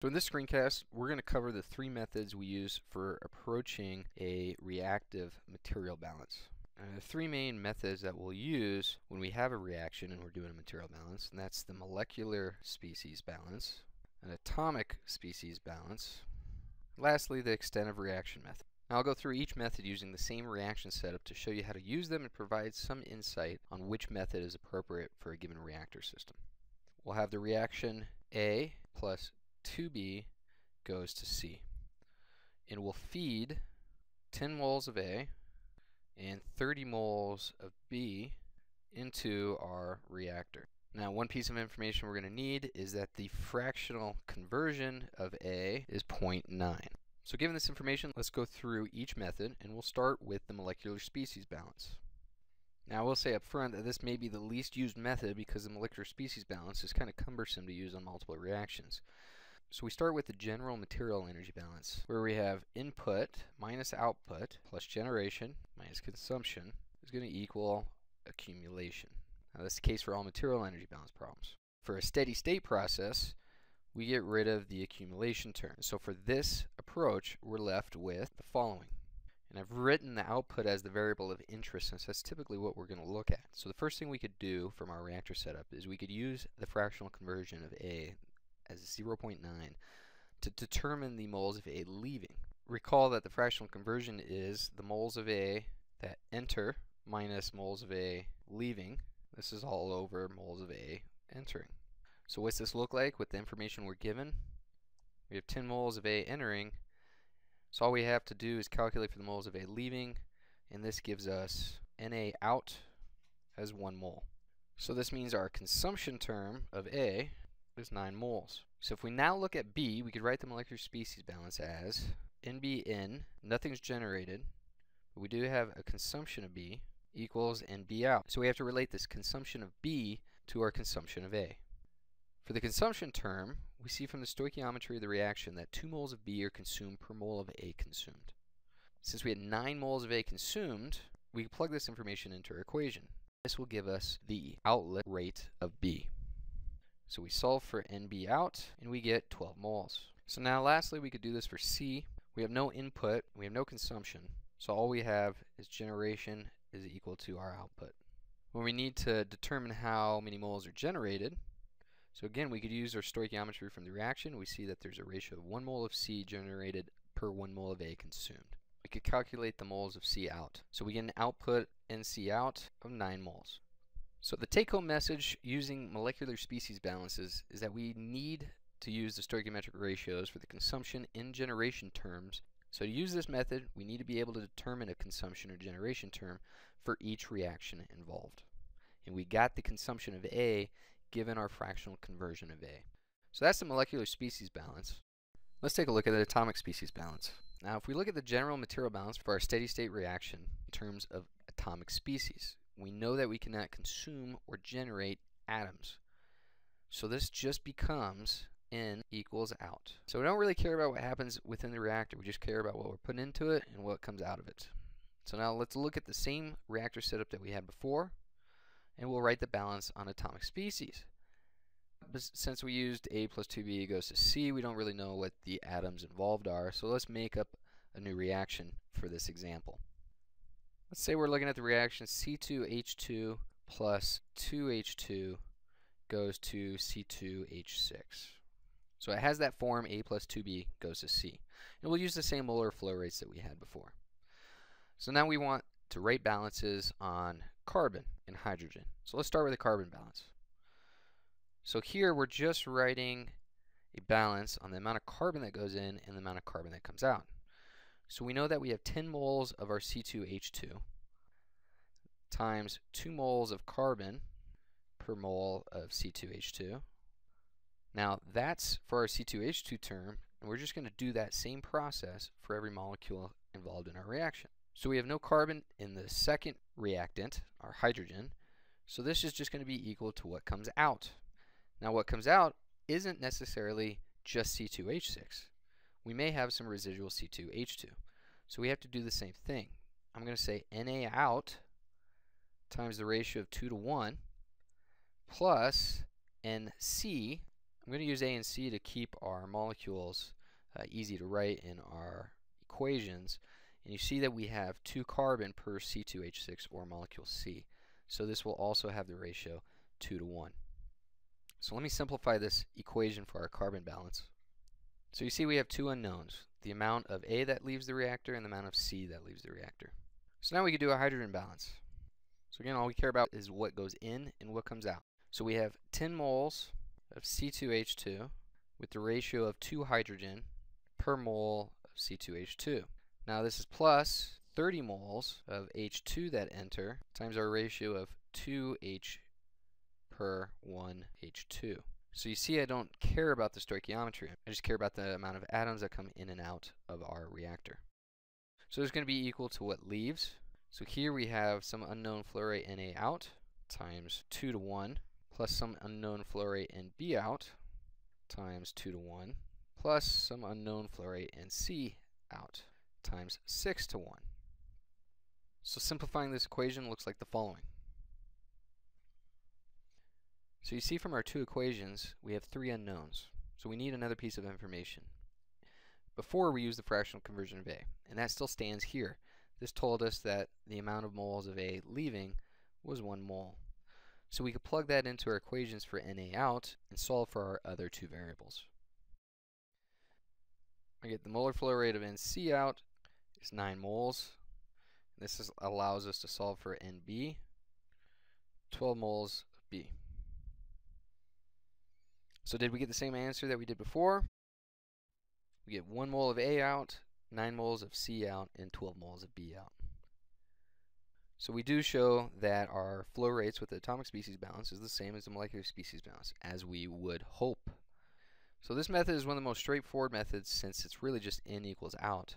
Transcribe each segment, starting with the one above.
So in this screencast, we're going to cover the three methods we use for approaching a reactive material balance. Uh, the three main methods that we'll use when we have a reaction and we're doing a material balance, and that's the molecular species balance, an atomic species balance, lastly the extent of reaction method. Now I'll go through each method using the same reaction setup to show you how to use them and provide some insight on which method is appropriate for a given reactor system. We'll have the reaction A plus 2b goes to C. And we'll feed 10 moles of A and 30 moles of B into our reactor. Now one piece of information we're going to need is that the fractional conversion of A is 0.9. So given this information, let's go through each method and we'll start with the molecular species balance. Now I will say up front that this may be the least used method because the molecular species balance is kind of cumbersome to use on multiple reactions. So we start with the general material energy balance, where we have input minus output plus generation minus consumption is going to equal accumulation. Now that's the case for all material energy balance problems. For a steady state process, we get rid of the accumulation term. So for this approach, we're left with the following. And I've written the output as the variable of interest since that's typically what we're going to look at. So the first thing we could do from our reactor setup is we could use the fractional conversion of A as 0.9 to determine the moles of A leaving. Recall that the fractional conversion is the moles of A that enter minus moles of A leaving. This is all over moles of A entering. So what's this look like with the information we're given? We have 10 moles of A entering. So all we have to do is calculate for the moles of A leaving, and this gives us Na out as 1 mole. So this means our consumption term of A is 9 moles. So if we now look at B, we could write the molecular species balance as NB in, nothing's generated, but we do have a consumption of B equals NB out. So we have to relate this consumption of B to our consumption of A. For the consumption term, we see from the stoichiometry of the reaction that 2 moles of B are consumed per mole of A consumed. Since we had 9 moles of A consumed, we plug this information into our equation. This will give us the outlet rate of B. So we solve for NB out, and we get 12 moles. So now lastly, we could do this for C. We have no input, we have no consumption, so all we have is generation is equal to our output. When we need to determine how many moles are generated, so again, we could use our stoichiometry from the reaction. We see that there's a ratio of 1 mole of C generated per 1 mole of A consumed. We could calculate the moles of C out. So we get an output NC out of 9 moles. So the take-home message using molecular species balances is that we need to use the stoichiometric ratios for the consumption in generation terms. So to use this method, we need to be able to determine a consumption or generation term for each reaction involved. And we got the consumption of A given our fractional conversion of A. So that's the molecular species balance. Let's take a look at the atomic species balance. Now if we look at the general material balance for our steady state reaction in terms of atomic species, we know that we cannot consume or generate atoms. So this just becomes N equals out. So we don't really care about what happens within the reactor, we just care about what we're putting into it and what comes out of it. So now let's look at the same reactor setup that we had before, and we'll write the balance on atomic species. But since we used A plus 2B goes to C, we don't really know what the atoms involved are, so let's make up a new reaction for this example. Let's say we're looking at the reaction C2H2 plus 2H2 goes to C2H6. So it has that form A plus 2B goes to C. And we'll use the same molar flow rates that we had before. So now we want to rate balances on carbon and hydrogen. So let's start with the carbon balance. So here we're just writing a balance on the amount of carbon that goes in and the amount of carbon that comes out. So we know that we have 10 moles of our C2H2 times 2 moles of carbon per mole of C2H2. Now that's for our C2H2 term, and we're just going to do that same process for every molecule involved in our reaction. So we have no carbon in the second reactant, our hydrogen, so this is just going to be equal to what comes out. Now what comes out isn't necessarily just C2H6 we may have some residual C2H2. So we have to do the same thing. I'm going to say Na out times the ratio of 2 to 1 plus Nc, I'm going to use A and C to keep our molecules uh, easy to write in our equations. And you see that we have 2 carbon per C2H6 or molecule C. So this will also have the ratio 2 to 1. So let me simplify this equation for our carbon balance. So you see we have two unknowns, the amount of A that leaves the reactor and the amount of C that leaves the reactor. So now we can do a hydrogen balance. So again, all we care about is what goes in and what comes out. So we have 10 moles of C2H2 with the ratio of 2 hydrogen per mole of C2H2. Now this is plus 30 moles of H2 that enter times our ratio of 2H per 1H2. So you see I don't care about the stoichiometry. I just care about the amount of atoms that come in and out of our reactor. So it's going to be equal to what leaves. So here we have some unknown flow rate NA out times 2 to 1 plus some unknown flow rate NB out times 2 to 1 plus some unknown flow rate NC out times 6 to 1. So simplifying this equation looks like the following. So you see from our two equations, we have three unknowns. So we need another piece of information. Before we used the fractional conversion of A, and that still stands here. This told us that the amount of moles of A leaving was 1 mole. So we could plug that into our equations for Na out and solve for our other two variables. I get the molar flow rate of Nc out is 9 moles. This is, allows us to solve for Nb, 12 moles of B. So did we get the same answer that we did before? We get 1 mole of A out, 9 moles of C out, and 12 moles of B out. So we do show that our flow rates with the atomic species balance is the same as the molecular species balance, as we would hope. So this method is one of the most straightforward methods since it's really just in equals out.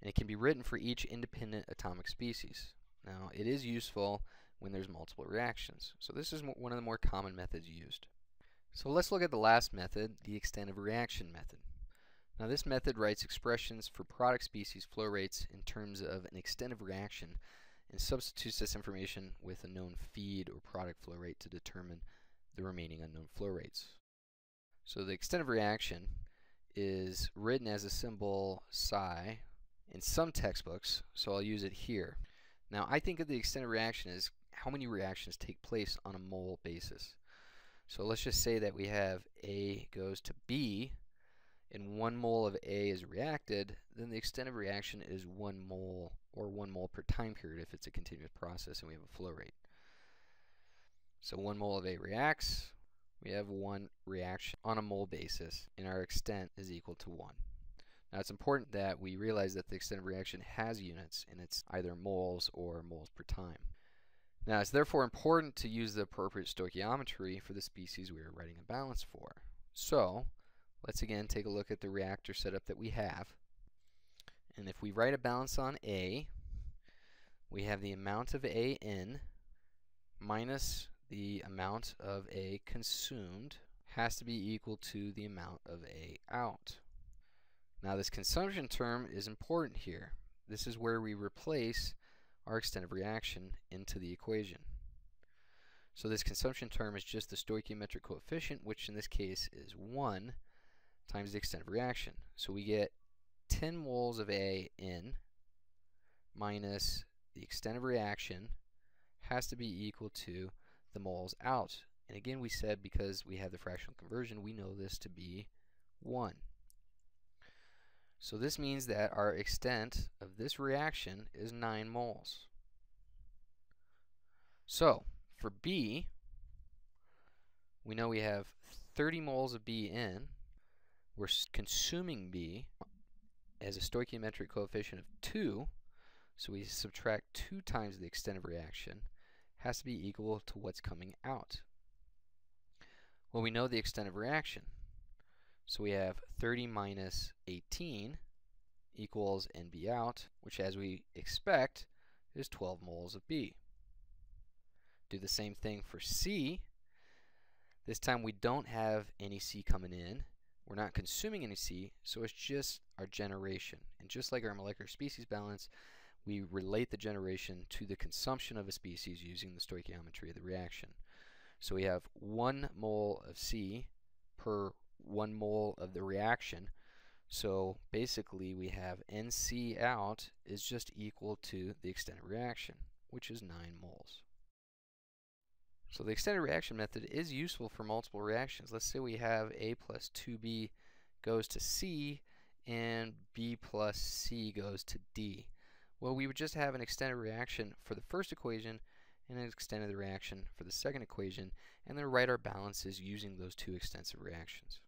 And it can be written for each independent atomic species. Now, it is useful when there's multiple reactions. So this is one of the more common methods used. So let's look at the last method, the extent of reaction method. Now this method writes expressions for product species flow rates in terms of an extent of reaction and substitutes this information with a known feed or product flow rate to determine the remaining unknown flow rates. So the extent of reaction is written as a symbol psi in some textbooks, so I'll use it here. Now I think of the extent of reaction as how many reactions take place on a mole basis. So let's just say that we have A goes to B and one mole of A is reacted, then the extent of reaction is one mole or one mole per time period if it's a continuous process and we have a flow rate. So one mole of A reacts, we have one reaction on a mole basis, and our extent is equal to 1. Now it's important that we realize that the extent of reaction has units, and it's either moles or moles per time. Now it's therefore important to use the appropriate stoichiometry for the species we are writing a balance for. So let's again take a look at the reactor setup that we have. And if we write a balance on A, we have the amount of A in minus the amount of A consumed has to be equal to the amount of A out. Now this consumption term is important here. This is where we replace our extent of reaction into the equation. So this consumption term is just the stoichiometric coefficient, which in this case is 1 times the extent of reaction. So we get 10 moles of A in minus the extent of reaction has to be equal to the moles out. And again, we said because we have the fractional conversion, we know this to be 1. So this means that our extent of this reaction is 9 moles. So, for B, we know we have 30 moles of B in. We're consuming B as a stoichiometric coefficient of 2, so we subtract 2 times the extent of reaction, has to be equal to what's coming out. Well, we know the extent of reaction. So we have 30 minus 18 equals NB out, which as we expect is 12 moles of B. Do the same thing for C. This time we don't have any C coming in. We're not consuming any C, so it's just our generation. And just like our molecular species balance, we relate the generation to the consumption of a species using the stoichiometry of the reaction. So we have 1 mole of C per one mole of the reaction. So basically we have NC out is just equal to the extent of reaction, which is 9 moles. So the extent of reaction method is useful for multiple reactions. Let's say we have A plus 2B goes to C and B plus C goes to D. Well, we would just have an extent of reaction for the first equation and an extent of reaction for the second equation, and then write our balances using those two extensive reactions.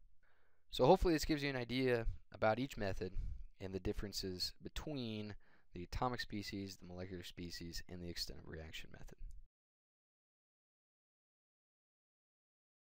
So hopefully this gives you an idea about each method and the differences between the atomic species, the molecular species, and the extent of reaction method.